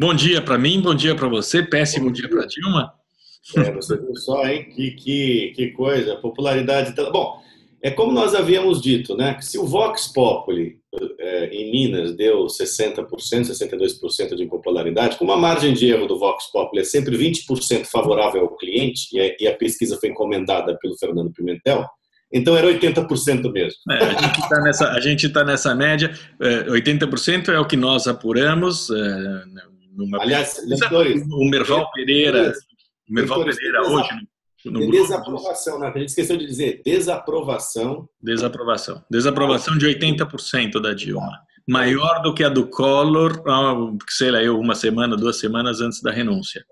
Bom dia para mim, bom dia para você, péssimo bom dia, dia para Dilma. É, você viu só, hein? Que, que, que coisa, popularidade. Bom, é como nós havíamos dito, né? Que se o Vox Populi é, em Minas deu 60%, 62% de popularidade, com uma margem de erro do Vox Populi é sempre 20% favorável ao cliente, e a, e a pesquisa foi encomendada pelo Fernando Pimentel, então era 80% mesmo. É, a gente está nessa, a gente tá nessa média, é, 80% é o que nós apuramos. Numa... Aliás, leitores, o Merval Pereira, o Merval Pereira hoje no, desaprovação, né? a gente esqueceu de dizer desaprovação. Desaprovação. Desaprovação de 80% da Dilma. Maior do que a do Collor, sei lá, eu, uma semana, duas semanas antes da renúncia.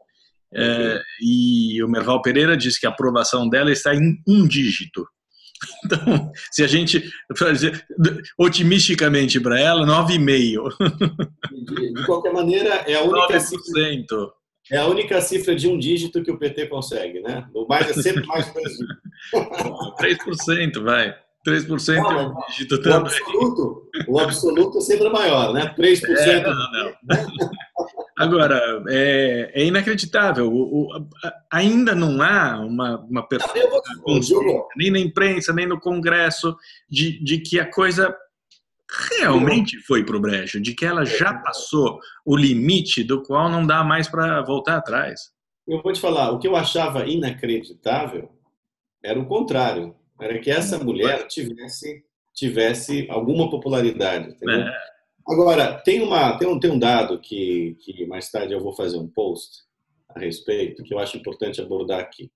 É, e o Merval Pereira disse que a aprovação dela está em um dígito. Então, se a gente fazer otimisticamente para ela, 9,5. De qualquer maneira, é a única 9%. cifra. É a única cifra de um dígito que o PT consegue, né? O mais é sempre mais 3%, vai. 3% não, é um dígito o também. Absoluto, o absoluto sempre é maior, né? 3%. É, não, não. Agora, é, é inacreditável. O, o, ainda não há uma, uma nem na imprensa, nem no Congresso, de, de que a coisa realmente foi para o brejo, de que ela já passou o limite do qual não dá mais para voltar atrás. Eu vou te falar, o que eu achava inacreditável era o contrário. Era que essa mulher tivesse, tivesse alguma popularidade. Entendeu? É. Agora, tem, uma, tem, um, tem um dado que, que mais tarde eu vou fazer um post a respeito, que eu acho importante abordar aqui.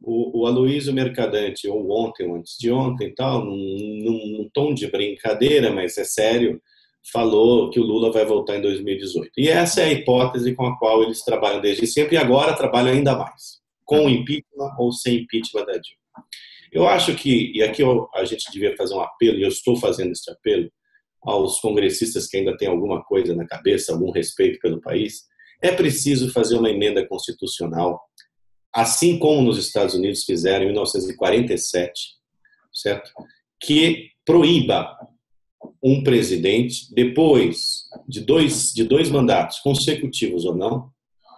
O, o Aloysio Mercadante, ou ontem, ou antes de ontem, tal, num, num tom de brincadeira, mas é sério, falou que o Lula vai voltar em 2018. E essa é a hipótese com a qual eles trabalham desde sempre e agora trabalham ainda mais, com impeachment ou sem impeachment da Dilma. Eu acho que, e aqui eu, a gente devia fazer um apelo, e eu estou fazendo esse apelo, aos congressistas que ainda têm alguma coisa na cabeça, algum respeito pelo país, é preciso fazer uma emenda constitucional, assim como nos Estados Unidos fizeram em 1947, certo? Que proíba um presidente, depois de dois, de dois mandatos consecutivos ou não,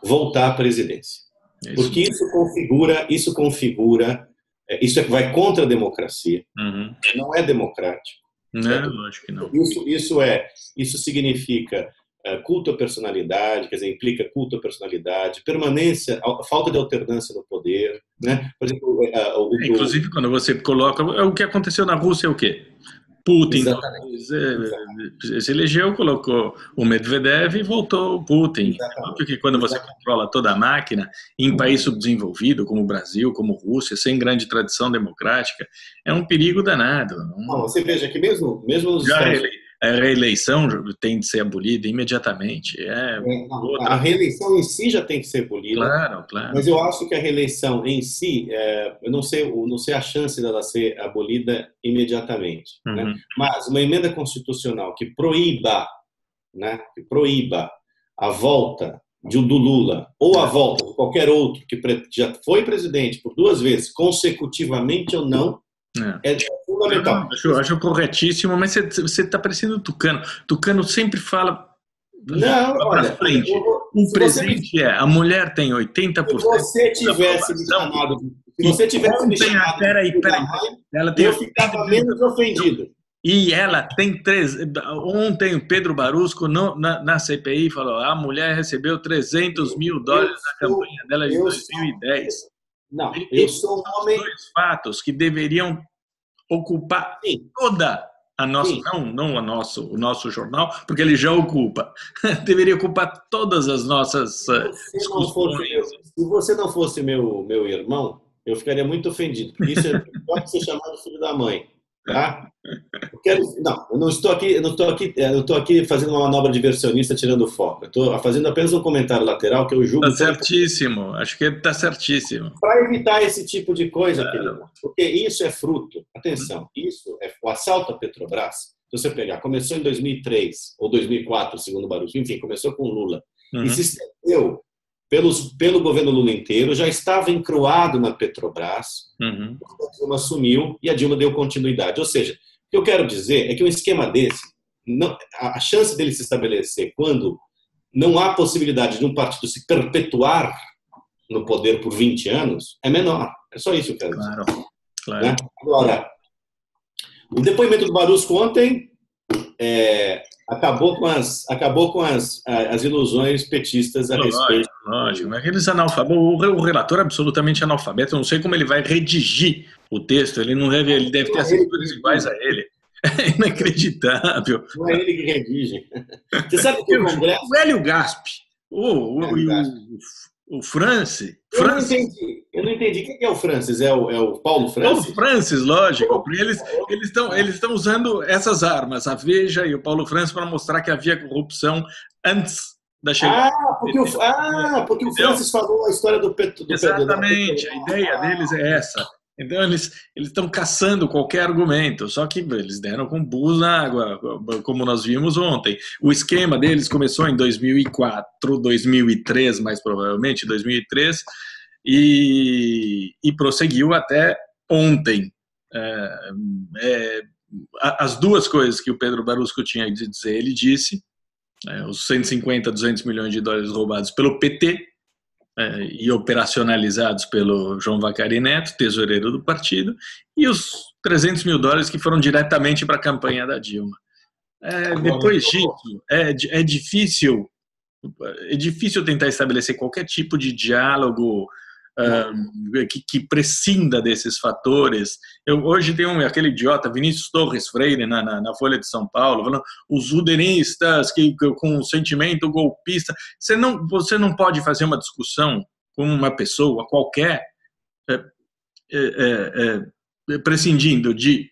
voltar à presidência. É isso. Porque isso configura, isso configura, é, isso é vai contra a democracia, uhum. não é democrático. Não, lógico que não. Isso, isso é, isso significa uh, culto à personalidade, quer dizer, implica culto à personalidade, permanência, falta de alternância no poder, né? Por exemplo, uh, o, inclusive quando você coloca, o que aconteceu na Rússia é o quê? Putin Exatamente. se elegeu, colocou o Medvedev e voltou o Putin. Porque quando você controla toda a máquina, em país subdesenvolvido, como o Brasil, como Rússia, sem grande tradição democrática, é um perigo danado. Não, você veja que mesmo, mesmo nos Estados a reeleição tem de ser abolida imediatamente. É, é a reeleição em si já tem que ser abolida. Claro, claro. Mas eu acho que a reeleição em si, é, eu não sei, eu não sei a chance dela ser abolida imediatamente. Né? Uhum. Né? Mas uma emenda constitucional que proíba, né, que proíba a volta de, do Lula ou a volta de qualquer outro que já foi presidente por duas vezes consecutivamente ou não é, é fundamental. Não, acho, acho corretíssimo, mas você está parecendo Tucano. Tucano sempre fala. Não, olha, frente. o presente você... é: a mulher tem 80%. Se você tivesse me chamado. Se você tivesse me chamado. Peraí, peraí. Ela tem eu ficava menos ofendido. E ela tem três. Ontem o Pedro Barusco no, na, na, CPI falou: a mulher recebeu 300 mil dólares na campanha dela de 2010. Sou, não, eu sou um homem. Dois fatos que deveriam ocupar Sim. toda a nossa, não, não a nosso, o nosso jornal, porque ele já ocupa. Deveria ocupar todas as nossas se discussões. Meu, se você não fosse meu, meu irmão, eu ficaria muito ofendido, porque isso é, pode ser chamado filho da mãe. Tá? Eu quero, não, eu não estou aqui, não estou aqui, eu estou aqui fazendo uma manobra diversionista tirando foco. Eu estou fazendo apenas um comentário lateral que eu julgo. Está certíssimo, acho que está certíssimo. Para evitar esse tipo de coisa, querido, porque isso é fruto. Atenção, isso é o assalto à Petrobras. Se você pegar, começou em 2003 ou 2004, segundo o Barulho, enfim, começou com Lula uhum. e se estendeu pelos, pelo governo Lula inteiro, já estava encruado na Petrobras, uhum. a Dilma assumiu e a Dilma deu continuidade. Ou seja, o que eu quero dizer é que um esquema desse, não, a chance dele se estabelecer quando não há possibilidade de um partido se perpetuar no poder por 20 anos, é menor. É só isso que eu quero dizer. Claro, claro. Né? Agora, o depoimento do Barusco ontem é, acabou com as acabou com as, as ilusões petistas a respeito. Lógico, mas aqueles analfabetos, o relator é absolutamente analfabeto, eu não sei como ele vai redigir o texto, ele não deve, ele deve ter assessores iguais a ele. É inacreditável. Não é ele que redige. Você sabe que o Congresso. O Hélio Gaspi, o, o, o, o, o France. Eu não entendi. Eu não entendi. Quem é o Francis? É o, é o Paulo Francis? Paulo Francis, lógico. Porque eles eles estão eles estão usando essas armas, a Veja e o Paulo Francis, para mostrar que havia corrupção antes da chegada. Ah, porque o, ah, porque o Francis falou a história do Petro. Exatamente. A ideia deles é essa então, eles estão caçando qualquer argumento, só que eles deram com bus na água, como nós vimos ontem. O esquema deles começou em 2004, 2003, mais provavelmente, 2003, e, e prosseguiu até ontem. É, é, as duas coisas que o Pedro Barusco tinha de dizer, ele disse, é, os 150, 200 milhões de dólares roubados pelo PT, é, e operacionalizados pelo João Vacari Neto, tesoureiro do partido, e os 300 mil dólares que foram diretamente para a campanha da Dilma. É, depois disso, é, é difícil é difícil tentar estabelecer qualquer tipo de diálogo que, que, prescinda desses fatores. Eu, hoje tem um, aquele idiota, Vinícius Torres Freire, na, na, na Folha de São Paulo, falando os udenistas que, que, com sentimento golpista. Você não, você não pode fazer uma discussão com uma pessoa qualquer é, é, é, é prescindindo de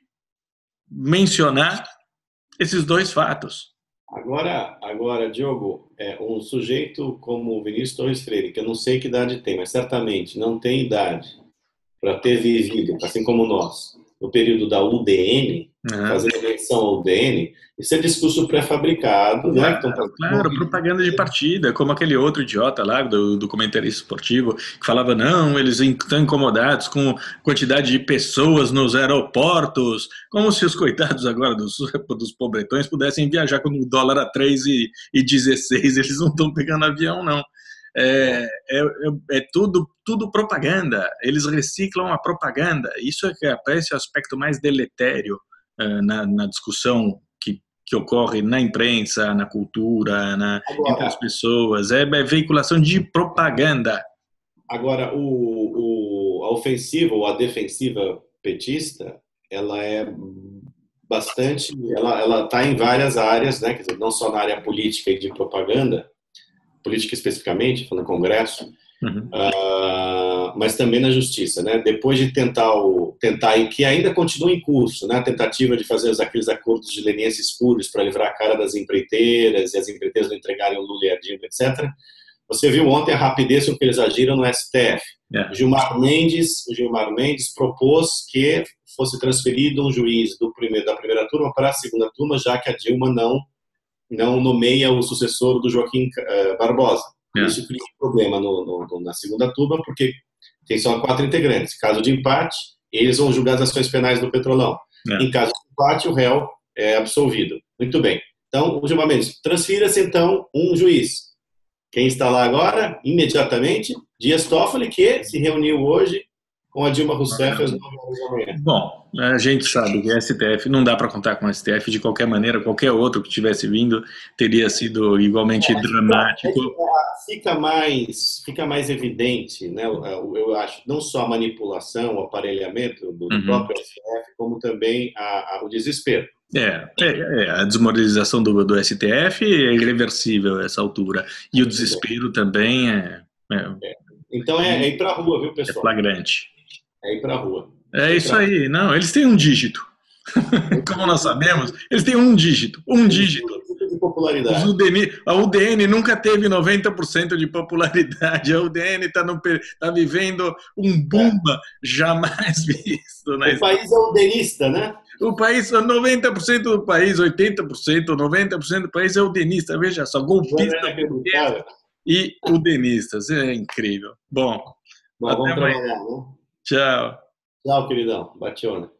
mencionar esses dois fatos. Agora, agora, Diogo, é um sujeito como o Vinícius Torres Freire, que eu não sei que idade tem, mas certamente não tem idade para ter vivido, assim como nós, no período da UDN, uhum. fazendo menção ao UDN, isso é discurso pré-fabricado, né? Claro, então, claro, propaganda de partida, como aquele outro idiota lá do, do comentarista esportivo que falava, não, eles estão incomodados com quantidade de pessoas nos aeroportos, como se os coitados agora dos, dos pobretões pudessem viajar com o dólar a 3 e, e 16, eles não estão pegando avião, não. É, é, é, é, tudo, tudo propaganda. Eles reciclam a propaganda. Isso é que aparece o aspecto mais deletério uh, na, na, discussão que, que ocorre na imprensa, na cultura, na, agora, entre as pessoas. É, é, veiculação de propaganda. Agora, o, o, a ofensiva ou a defensiva petista, ela é bastante, ela ela está em várias áreas, né? Dizer, não só na área política e de propaganda, política especificamente, falando Congresso, uhum. uh, mas também na Justiça, né? Depois de tentar o tentar e que ainda continua em curso, né? A tentativa de fazer aqueles acordos de leniência espúrios para livrar a cara das empreiteiras e as empreiteiras não entregarem o Lula e a Dilma, etc. Você viu ontem a rapidez com que eles agiram no STF. Yeah. É. Gilmar Mendes, Gilmar Mendes propôs que fosse transferido um juiz do primeiro da primeira turma para a segunda turma, já que a Dilma não não nomeia o sucessor do Joaquim uh, Barbosa. É. Isso cria um problema no, no, na segunda turma, porque tem só quatro integrantes. Caso de empate, eles vão julgar as ações penais do Petrolão. É. Em caso de empate, o réu é absolvido. Muito bem. Então, o Gilmar Mendes, transfira-se então um juiz. Quem está lá agora, imediatamente, Dias Toffoli, que se reuniu hoje com a Dilma Rousseff às 9 horas da manhã. Bom, a gente sabe que o STF não dá para contar com o STF de qualquer maneira, qualquer outro que tivesse vindo teria sido igualmente é, dramático. Fica mais, fica mais evidente, né, eu acho, não só a manipulação, o aparelhamento do, uhum. próprio STF, como também a, a, o desespero. É, é, é, a desmoralização do, do STF é irreversível a essa altura. E o desespero também é. é, é. Então é, é ir para a rua, viu, pessoal? É flagrante é ir para a rua. É isso aí. Não, eles têm um dígito. Como nós sabemos, eles têm um dígito. Um dígito. De popularidade. UDN, a UDN nunca teve 90% de popularidade. A UDN está tá vivendo um bumba é. jamais visto. O país é udenista, né? O país, 90% do país, 80%, 90% do país é udenista. Veja só, golpista é e udenistas. É incrível. Bom, Bom vamos trabalhar, né? Tchau. Tchau, queridão. Bationa.